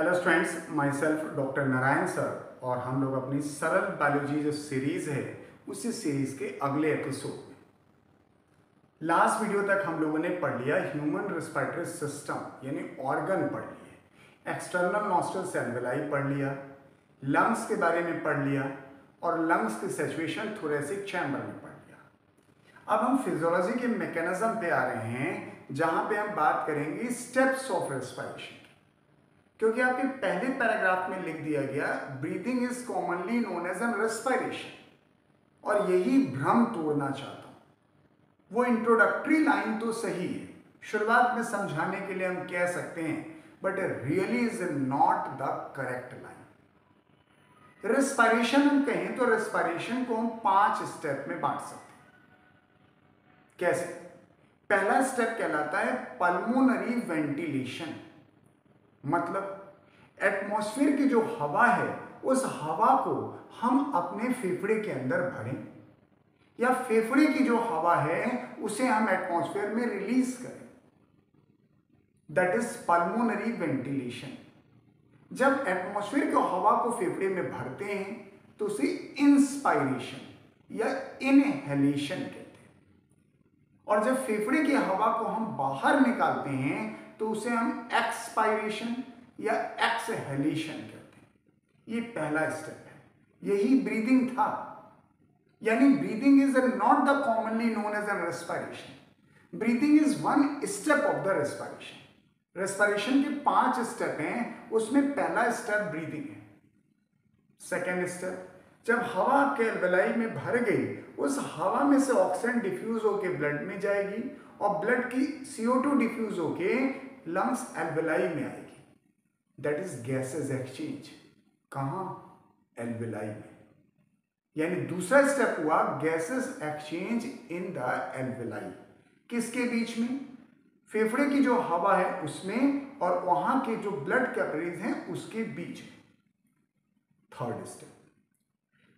Hello students myself doctor Narayan sir और हम लोग अपनी सरल बायोलॉजी जो सीरीज़ है, उसी सीरीज़ के अगले एपिसोड में। लास्ट वीडियो तक हम लोगों ने पढ़ लिया ह्यूमन रेस्पिरेटरी सिस्टम यानी ऑर्गन पढ़ लिए एक्सटर्नल नॉस्टल सेलवेलाई पढ़ लिया। लंग्स के बारे में पढ़ लिया। और लंग्स की सिचुएशन थोरेसिक चैम्बर में पढ़ लिया। अब हम फिजियोलॉजी के मैकेनिज्म पे आ रहे हैं, जहाँ पे हम बात करेंगे स्टेप्स ऑफ़ रेस्पिरेशन क्योंकि आपके पहले पैराग्राफ में लिख दिया गया breathing is commonly known as an respiration और यही भ्रम तोड़ना चाहता हूँ। वो इंट्रोडक्टरी लाइन तो सही है। शुरुआत में समझाने के लिए हम कह सकते हैं but really is not the correct line respiration हम कहें तो रेस्पायरेशन को हम पाँच स्टेप में बांट सकते हैं। कैसे? पहला स्टेप कहलाता है पल्मोनरी वेंटिलेशन मतलब एटमॉस्फेयर की जो हवा है, उस हवा को हम अपने फेफड़े के अंदर भरें। या फेफड़े की जो हवा है, उसे हम एटमॉस्फेयर में रिलीज़ करें। दैट इज़ पल्मोनरी वेंटिलेशन जब एटमॉस्फेयर की हवा को फेफड़े में भरते हैं तो उसे इंस्पायरेशन या इनहेलेशन कहते हैं। और जब फेफड़े की हवा को हम बाहर निकालते हैं तो उसे हम एक्सपायरेशन या एक्सहेलेशन कहते हैं। ये पहला स्टेप है। यही ब्रीदिंग था। यानी breathing is not the commonly known as an respiration breathing is one step of the respiration respiration के पाँच स्टेप हैं, उसमें पहला स्टेप ब्रीदिंग है। सेकेंड स्टेप जब हवा आपके एल्वेलाई में भर गई, उस हवा में से ऑक्सीजन डिफ्यूज होकर ब्लड में जाएगी और ब्लड की CO2 डिफ्यूज होके लंग्स एल्वेलाई में आएगी। दैट इज़ गैसेज एक्सचेंज कहा? एल्वेलाई में। यानी दूसरा स्टेप हुआ gases exchange in the alveoli किसके बीच में? फेफड़े की जो हवा है उसमें और वहाँ के जो ब्लड कैपरीज हैं उसके बीच में। थर्ड स्टेप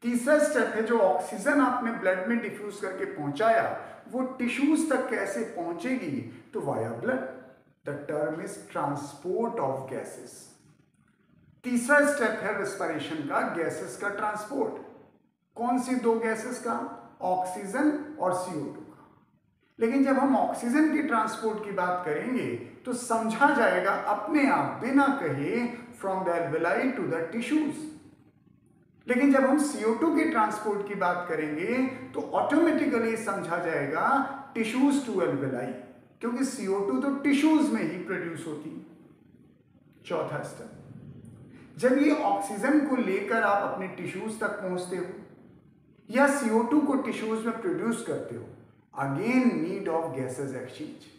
तीसरा स्टेप है जो ऑक्सीजन आपने ब्लड में डिफ्यूज करके पहुँचाया, वो टिश्यूज तक कैसे पहुंचेगी? तो via blood the term is transport of gases तीसरा स्टेप है रेस्पिरेशन का गैसेस का ट्रांसपोर्ट कौन सी दो गैसेस का? ऑक्सीजन और सीओ टू का। लेकिन जब हम ऑक्सीजन की ट्रांसपोर्ट की बात करेंगे तो समझा जाएगा अपने आप बिना कहे from the alveoli to the tissues लेकिन जब हम CO2 के ट्रांसपोर्ट की बात करेंगे तो ऑटोमेटिकली समझा जाएगा टिश्यूज टू एल्वेलाई क्योंकि CO2 तो टिश्यूज में ही प्रोड्यूस होती है। चौथा स्टेप जब ये ऑक्सीजन को लेकर आप अपने टिश्यूज तक पहुँचते हो, या CO2 को टिश्यूज में प्रोड्यूस करते हो again need of gases exchange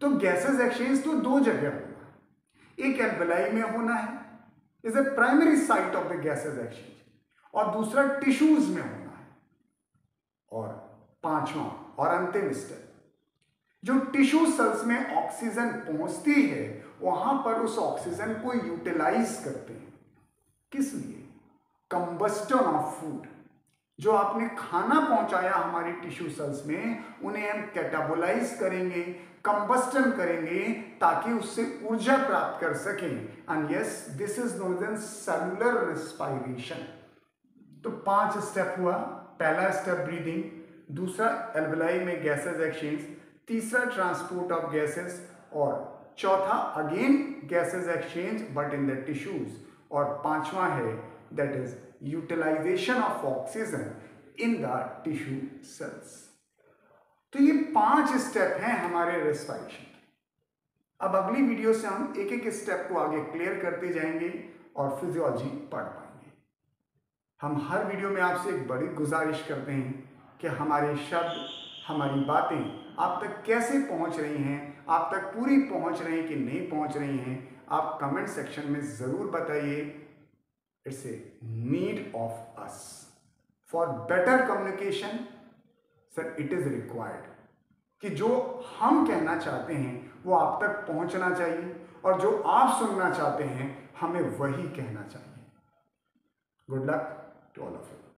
तो गैसेस एक्सचेंज तो दो जगह होगा एक एल्वेलाई में होना है is a primary site of the gases exchange और दूसरा टिश्यूज में होना है। और पांचवा, और अंतिम स्टेप जो टिश्यू सेल्स में ऑक्सीजन पहुँचती है, वहाँ पर उस ऑक्सीजन को यूटिलाइज करते हैं। किस लिए? Combustion of food. जो आपने खाना पहुँचाया हमारी टिश्यू सेल्स में, उन्हें हम कैटाबोलाइज करेंगे, कंबस्टन करेंगे, ताकि उससे ऊर्जा प्राप्त कर सकें। And yes this is known as cellular respiration तो पाँच स्टेप हुआ। पहला स्टेप ब्रीदिंग दूसरा एल्वेलाई में गैसेज एक्सचेंज तीसरा ट्रांसपोर्ट ऑफ़ गैसेस और चौथा again gases exchange but in the tissues और पांचवा है that is utilisation of oxygen in the tissue cells तो ये पाँच स्टेप हैं हमारे रेस्पायरेशन अब अगली वीडियो से हम एक एक स्टेप को आगे क्लियर करते जाएँगे और फिजियोलॉजी पढ़ पाएँगे। हम हर वीडियो में आपसे एक बड़ी गुजारिश करते हैं कि हमारे शब्द हमारी बातें आप तक कैसे पहुँच रही हैं? आप तक पूरी पहुँच रही हैं कि नहीं पहुँच रही हैं? आप कमेंट सेक्शन में ज़रूर बताइए। It's a need of us for better communication sir it is required कि जो हम कहना चाहते हैं, वो आप तक पहुँचना चाहिए। और जो आप सुनना चाहते हैं, हमें वही कहना चाहिए। Good luck to all of you